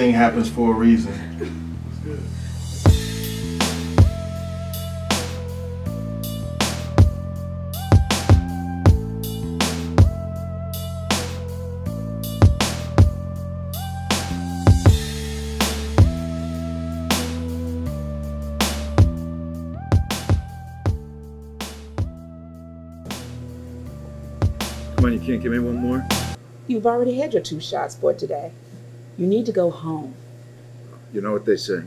Everything happens for a reason. Come on, you can't give me one more? You've already had your two shots for today. You need to go home. You know what they say.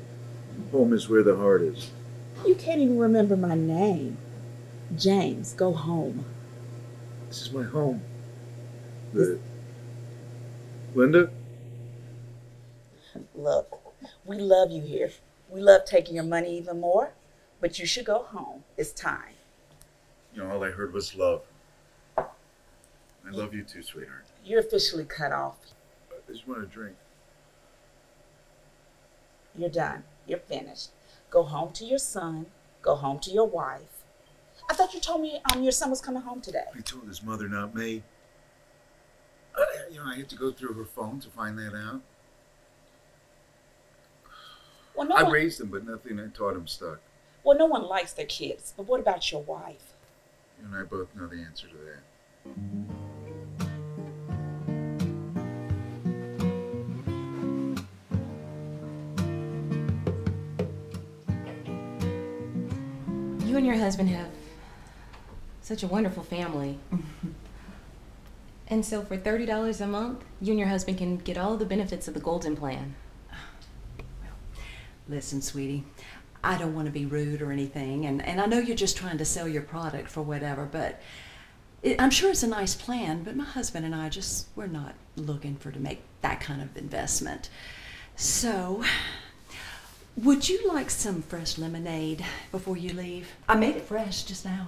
Home is where the heart is. You can't even remember my name. James, go home. This is my home. The... Linda? Look, we love you here. We love taking your money even more, but you should go home. It's time. You know, all I heard was love. I love you too, sweetheart. You're officially cut off. I just want a drink. You're done. You're finished. Go home to your son. Go home to your wife. I thought you told me um, your son was coming home today. I told his mother, not me. Uh, you know, I had to go through her phone to find that out. Well, no I one, raised him, but nothing I taught him stuck. well, no one likes their kids. But what about your wife? You and I both know the answer to that. You and your husband have such a wonderful family. and so for $30 a month, you and your husband can get all the benefits of the Golden Plan. Listen, sweetie, I don't want to be rude or anything, and, and I know you're just trying to sell your product for whatever, but it, I'm sure it's a nice plan, but my husband and I just, we're not looking for to make that kind of investment. So, would you like some fresh lemonade before you leave? I made it fresh just now.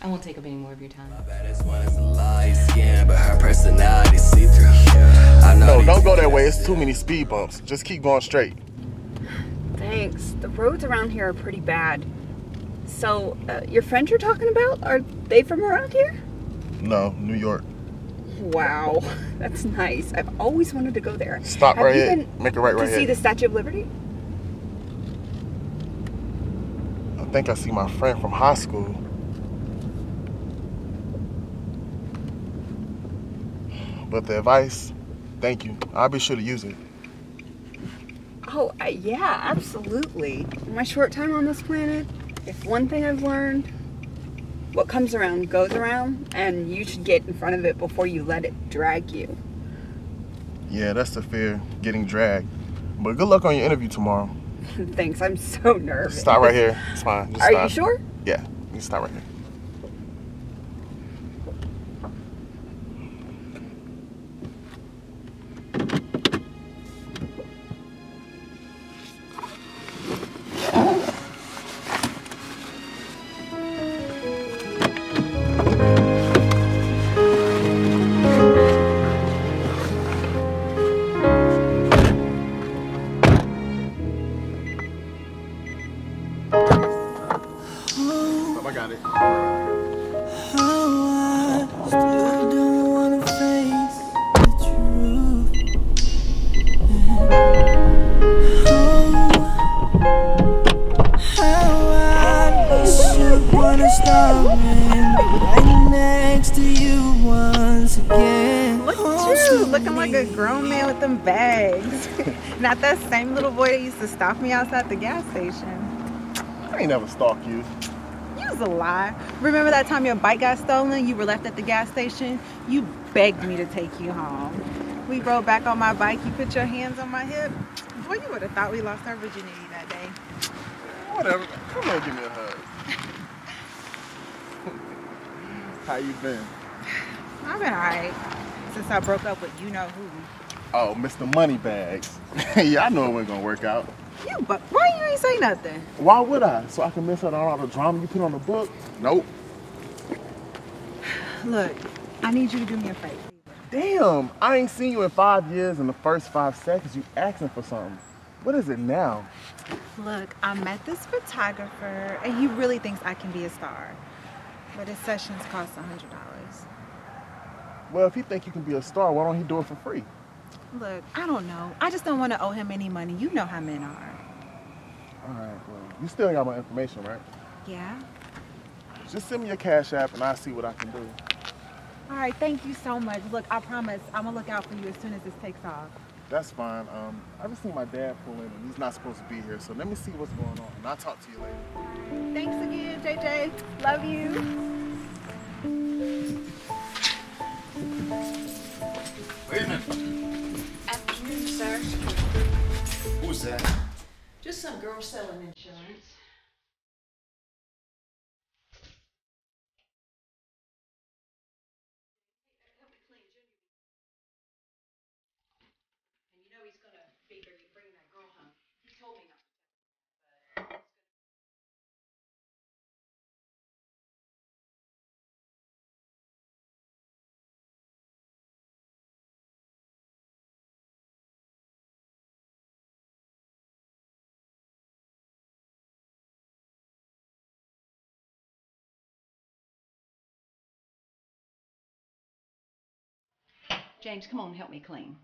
I won't take up any more of your time. Baddest one is a light skin, but her personality see through. I know No, don't go that way. It's too many speed bumps. Just keep going straight. Thanks. The roads around here are pretty bad. So, uh, your friends you're talking about, are they from around here? No, New York. Wow, that's nice. I've always wanted to go there. Stop Have right you here. Make it right to right see the Statue of Liberty? I think I see my friend from high school. But the advice, thank you. I'll be sure to use it. Oh, uh, yeah, absolutely. In my short time on this planet, if one thing I've learned, what comes around goes around, and you should get in front of it before you let it drag you. Yeah, that's the fear, getting dragged. But good luck on your interview tomorrow. Thanks, I'm so nervous. Stop right here. It's fine. Just Are stop. you sure? Yeah, you stop right here. I got it. Look at you, looking like a grown man with them bags. Not that same little boy that used to stop me outside the gas station. I ain't never stalked you. Was a lie. Remember that time your bike got stolen? You were left at the gas station? You begged me to take you home. We rode back on my bike. You put your hands on my hip. Boy, you would have thought we lost our virginity that day. Whatever. Come on, give me a hug. How you been? I've been alright since I broke up with you know who. Oh, Mr. Moneybags. yeah, I know it wasn't gonna work out. You, but why you ain't say nothing? Why would I? So I can miss out on all the drama you put on the book? Nope. Look, I need you to do me a favor. Damn, I ain't seen you in five years. In the first five seconds, you asking for something. What is it now? Look, I met this photographer, and he really thinks I can be a star. But his sessions cost a hundred dollars. Well, if he think you can be a star, why don't he do it for free? Look, I don't know. I just don't want to owe him any money. You know how men are. All right, well, you still got my information, right? Yeah? Just send me your cash app and I'll see what I can do. All right, thank you so much. Look, I promise I'm going to look out for you as soon as this takes off. That's fine. Um, I just seen my dad pull in and he's not supposed to be here, so let me see what's going on and I'll talk to you later. Thanks again, JJ. Love you. Wait a minute. Afternoon, sir. Who's that? Some girl selling insurance. And you know he's gonna be bringing that girl home. He told me not to. but James, come on, help me clean.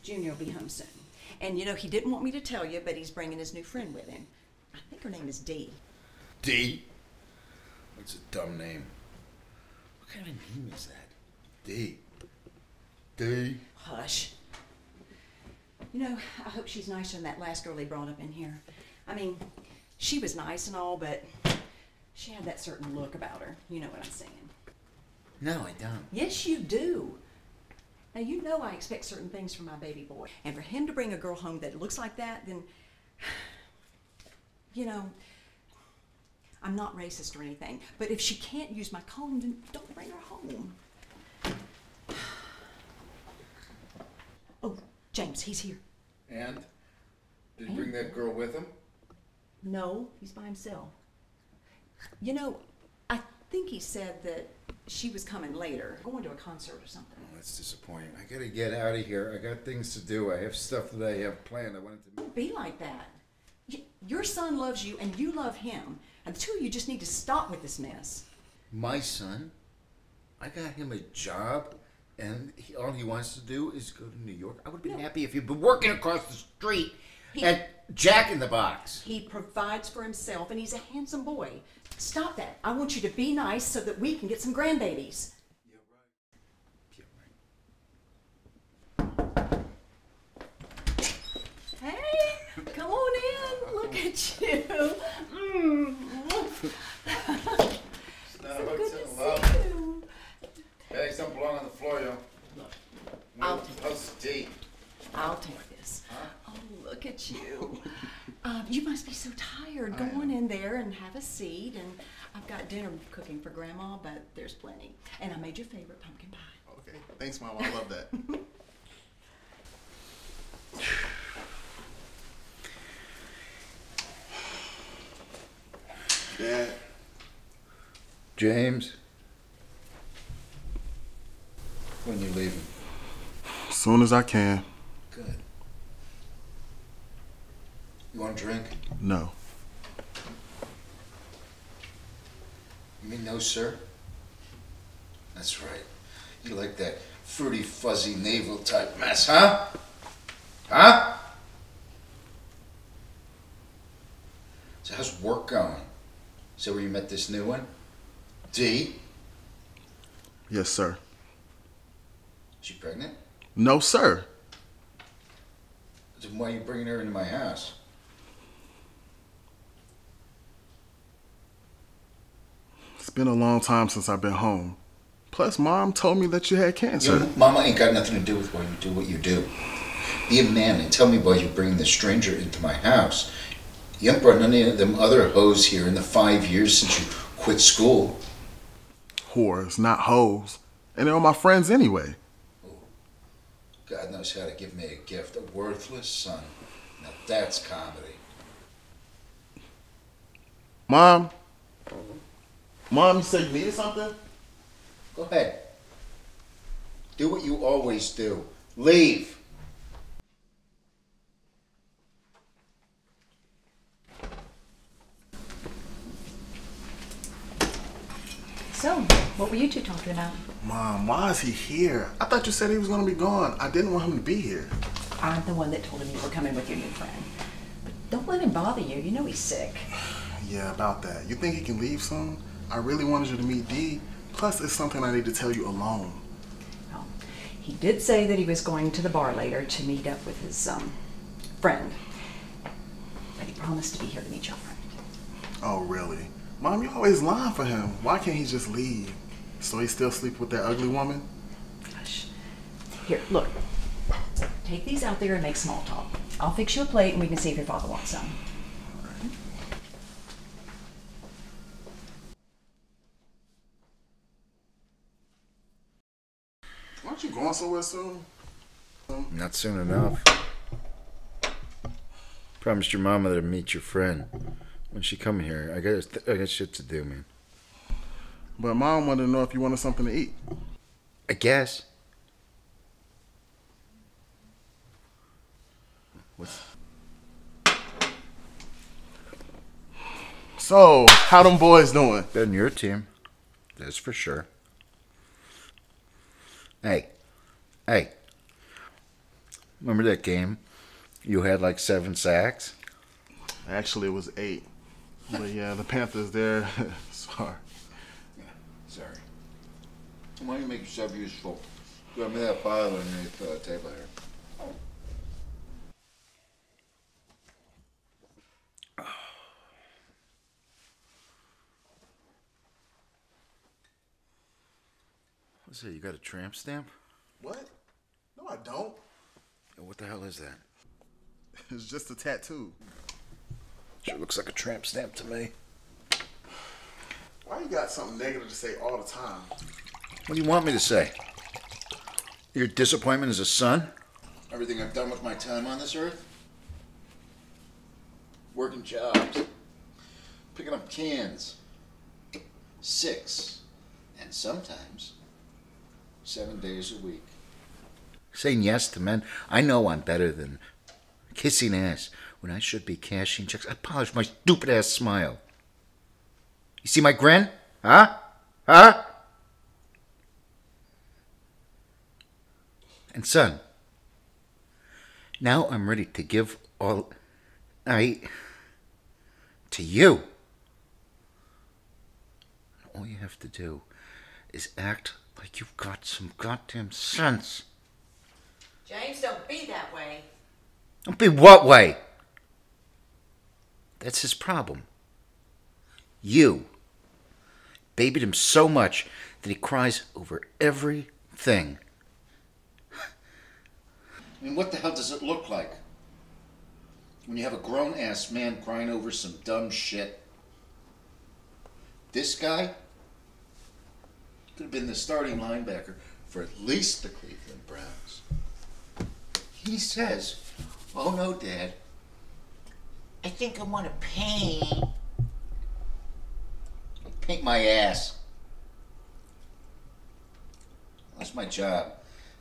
Junior will be home soon. And you know, he didn't want me to tell you, but he's bringing his new friend with him. I think her name is Dee. D. What's a dumb name? What kind of name is that? D. D. Hush. You know, I hope she's nicer than that last girl he brought up in here. I mean, she was nice and all, but she had that certain look about her. You know what I'm saying? No, I don't. Yes, you do. Now, you know I expect certain things from my baby boy. And for him to bring a girl home that looks like that, then, you know, I'm not racist or anything. But if she can't use my comb, then don't bring her home. Oh, James, he's here. And? Did he bring that girl with him? No, he's by himself. You know, I think he said that she was coming later, going to a concert or something. Oh, that's disappointing. I gotta get out of here. I got things to do. I have stuff that I have planned. I wanted to. Don't Be like that. Y- Your son loves you and you love him. And the two of you just need to stop with this mess. My son? I got him a job, and he, all he wants to do is go to New York. I would be been happy if he'd been working across the street He- at Jack in the Box. He provides for himself and he's a handsome boy. Stop that. I want you to be nice so that we can get some grandbabies. Hey, come on in. Look at you. Mm. so good to see you. Bags don't belong on the floor, yo. I'll How's D? I'll take this. Look at you. Um, you must be so tired. Go on in there and have a seat. And I've got dinner cooking for Grandma, but there's plenty. And I made your favorite pumpkin pie. Okay, thanks, Mom. I love that. Dad. James. When you leaving? As soon as I can. Good. You want a drink? No. You mean no, sir? That's right. You like that fruity, fuzzy navel type mess, huh? Huh? So how's work going? Is that where you met this new one? D? Yes, sir. Is She pregnant? No, sir. Then why are you bringing her into my house? It's been a long time since I've been home. Plus, Mom told me that you had cancer. Your mama ain't got nothing to do with why you do what you do. Be a man and tell me why you bring this stranger into my house. You haven't brought any of them other hoes here in the five years since you quit school. Whores, not hoes. And they're all my friends anyway. Oh, God knows how to give me a gift, a worthless son. Now that's comedy. Mom? Mom, you said you needed something? Go ahead. Do what you always do. Leave. So, what were you two talking about? Mom, why is he here? I thought you said he was gonna be gone. I didn't want him to be here. I'm the one that told him you were coming with your new friend. But don't let him bother you. You know he's sick. Yeah, about that. You think he can leave soon? I really wanted you to meet Dee. Plus, it's something I need to tell you alone. Well, he did say that he was going to the bar later to meet up with his um, friend. But he promised to be here to meet your friend. Oh, really? Mom, you always lying for him. Why can't he just leave? So he still sleep with that ugly woman? Gosh. Here, look. Take these out there and make small talk. I'll fix you a plate and we can see if your father wants some. You going somewhere soon? Not soon enough. Promised your mama to meet your friend when she come here. I got I got shit to do, man. But mom wanted to know if you wanted something to eat. I guess. What's So, how them boys doing? than your team? That's for sure. Hey, hey. Remember that game? You had like seven sacks. Actually, it was eight. But yeah, the Panthers, they're sorry. Sorry. Why don't you make yourself useful? Grab me that file underneath the table here. What's that? You got a tramp stamp? What? I don't. What the hell is that? It's just a tattoo. Sure looks like a tramp stamp to me. Why you got something negative to say all the time? What do you want me to say? Your disappointment as a son? Everything I've done with my time on this earth? Working jobs. Picking up cans. Six. And sometimes seven days a week. Saying yes to men. I know I'm better than kissing ass when I should be cashing checks. I polish my stupid ass smile. You see my grin? Huh? Huh? And son, now I'm ready to give all I to you. All you have to do is act like you've got some goddamn sense. James, don't be that way. Don't be what way? That's his problem. You babied him so much that he cries over everything. I mean, what the hell does it look like? When you have a grown ass man crying over some dumb shit. This guy could have been the starting linebacker for at least the Cleveland Browns. He says, Oh no, Dad. I think I want to paint. Paint my ass. That's my job.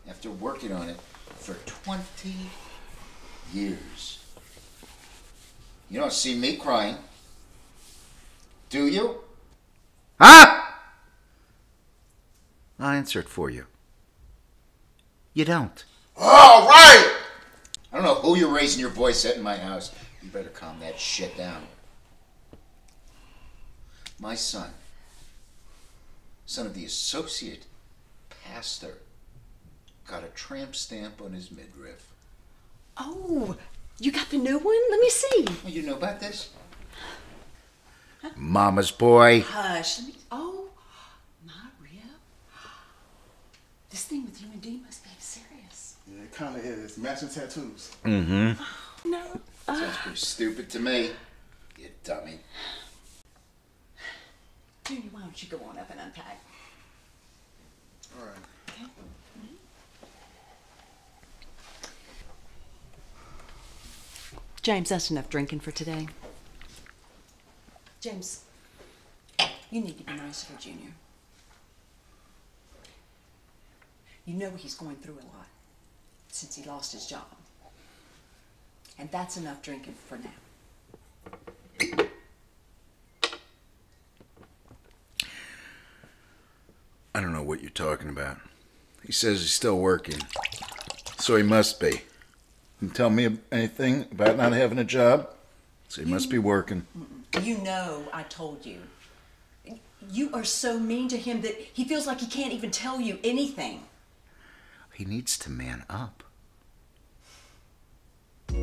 After working on it for 20 years. You don't see me crying. Do you? Huh? I'll answer for you. You don't. All right! I don't know who you're raising your voice at in my house. You better calm that shit down. My son, son of the associate pastor, got a tramp stamp on his midriff. Oh, you got the new one? Let me see. Oh, you know about this? Mama's boy. Hush. Let me. Oh, my rib. This thing with you and Dee must be serious. Yeah, it kind of is. Matching tattoos. Mm-hmm. No. Sounds pretty stupid to me. You dummy. Junior, why don't you go on up and unpack? All right. James, that's enough drinking for today. James, you need to be nice for Junior. You know he's going through a lot since he lost his job. And that's enough drinking for now. I don't know what you're talking about. He says he's still working. So he must be. You tell me anything about not having a job? So he must be working. You know I told you. You are so mean to him that he feels like he can't even tell you anything. He needs to man up. I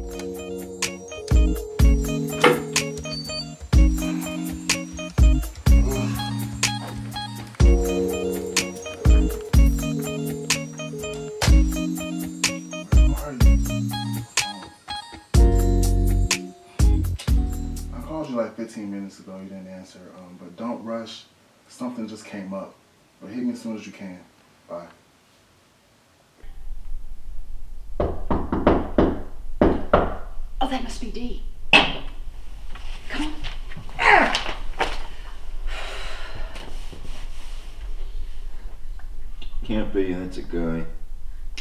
called you like 15 minutes ago. You didn't answer. Um, but don't rush. Something just came up. But hit me as soon as you can. Bye. That must be Dee. Come on. Can't be, that's a guy.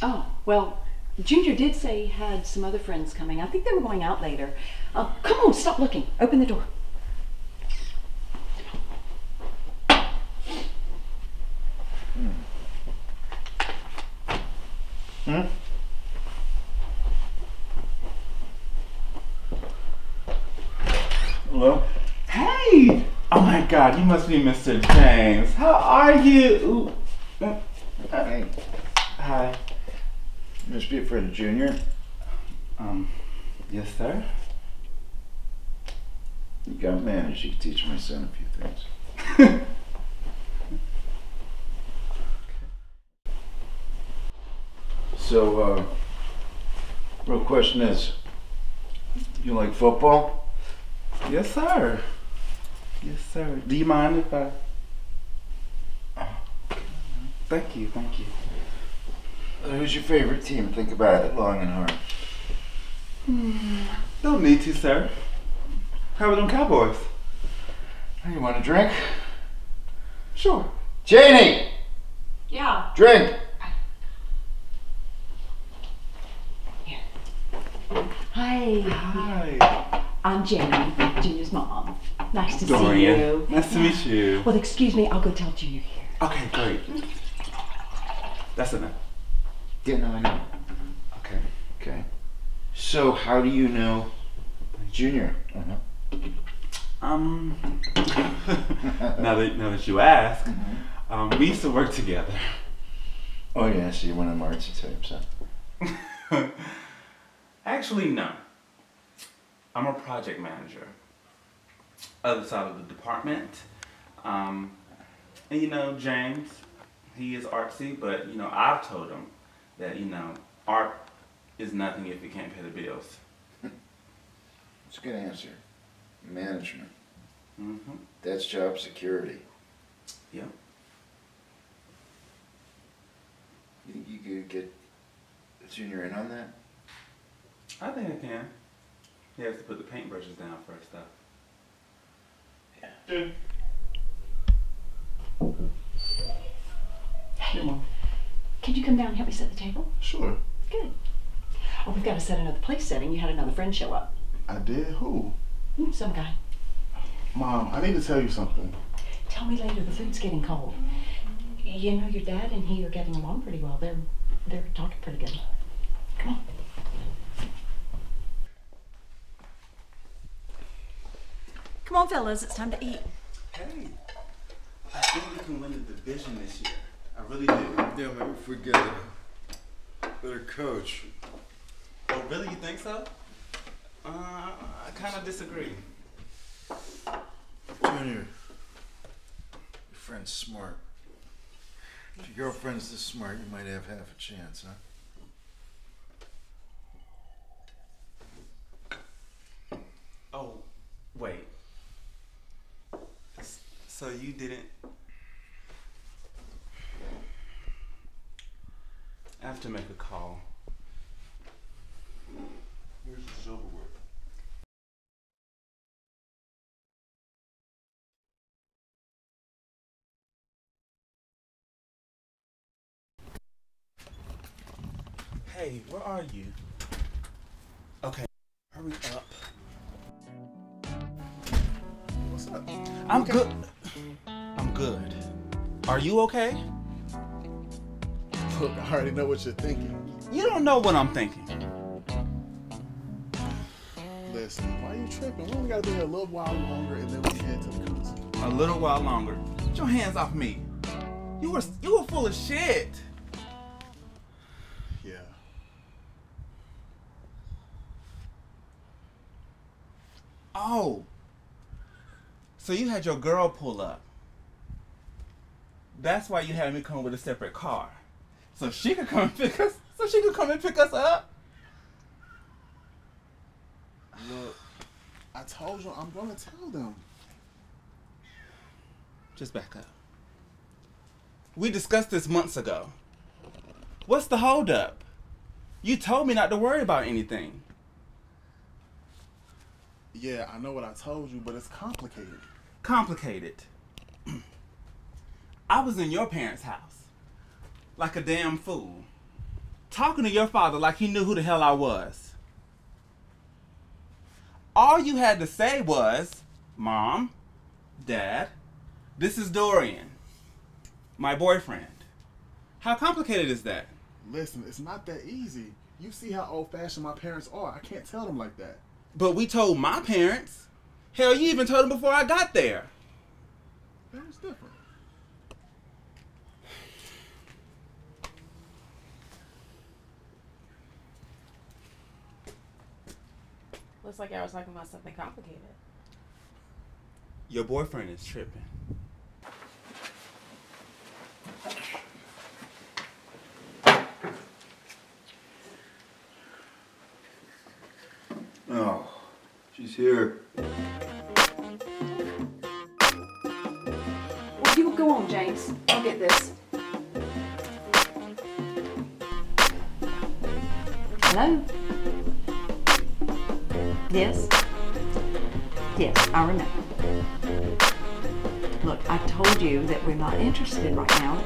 Oh, well, Junior did say he had some other friends coming. I think they were going out later. Uh, come on, stop looking. Open the door. Hmm? Hello? Hey! Oh my god, you must be Mr. James. How are you? Ooh. Uh, Hey, Hi. you must be a of Junior. Um, yes, sir? You got manners. You can teach my son a few things. so, uh, real question is, you like football? Yes, sir. Yes, sir. Do you mind if I. Thank you, thank you. Who's your favorite team? Think about it long and hard. Hmm, don't need to, sir. How about them Cowboys? Hey, you want a drink? Sure. Janie! Yeah. Drink! Hi. Hi. I'm Jenny, Junior's mom. Nice to see you. Nice to meet you. Well, excuse me, I'll go tell Junior here. Okay, great. That's enough. Yeah, no, I know. Okay. Okay. So, how do you know Junior? Uh-huh. Um, now that now that you ask, um, we used to work together. Oh, yeah, so you're one of Marcy types, huh? Actually, no. I'm a project manager. Other side of the department. Um, and you know, James, he is artsy, but you know, I've told him that you know, art is nothing if you can't pay the bills. It's a good answer. Management. Mm-hmm. That's job security. Yeah. You think you could get Junior in on that? I think I can. He has to put the paintbrushes down first, though. Yeah. Hey, Mom. Can you come down and help me set the table? Sure. Good. Oh, we've got to set another place setting. You had another friend show up. I did. Who? Hmm, Some guy. Mom, I need to tell you something. Tell me later. The food's getting cold. You know, your dad and he are getting along pretty well. They're they're talking pretty good. Come on. Come on, fellas. It's time to eat. Hey, I think we can win the division this year. I really do. Yeah, maybe if we get a better coach. Oh, really? You think so? Uh, I kind of disagree. Junior, your friend's smart. If your girlfriend's this smart, you might have half a chance, huh? Oh, wait. S- So you didn't. I have to make a call. Where's the silverware? Hey, where are you? Okay, hurry up. What's up? I'm good. I'm good. Are you okay? Look, I already know what you're thinking. You don't know what I'm thinking. Listen, why are you tripping? We only gotta be here a little while longer and then we can head to the concert. A little while longer. Get your hands off me. You were you were full of shit. Yeah. Oh. So you had your girl pull up. That's why you had me come with a separate car. So she could come and pick us so she could come and pick us up. Look, I told you I'm gonna tell them. Just back up. We discussed this months ago. What's the holdup? You told me not to worry about anything. Yeah, I know what I told you, but it's complicated. Complicated. I was in your parents' house. Like a damn fool. Talking to your father like he knew who the hell I was. All you had to say was, Mom, Dad, this is Dorian, my boyfriend. How complicated is that? Listen, it's not that easy. You see how old fashioned my parents are. I can't tell them like that. But we told my parents. Hell, you even told them before I got there. Parents different. Looks like I was talking about something complicated. Your boyfriend is tripping. Here. Well, you go on, James. I'll get this. Hello? Yes? Yes, I remember. Look, I told you that we're not interested right now.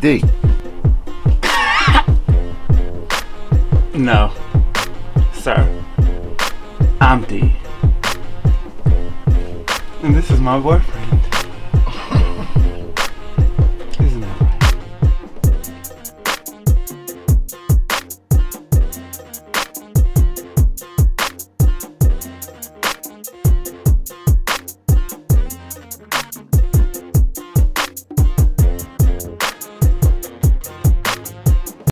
D. No, sir. I'm D. And this is my boyfriend.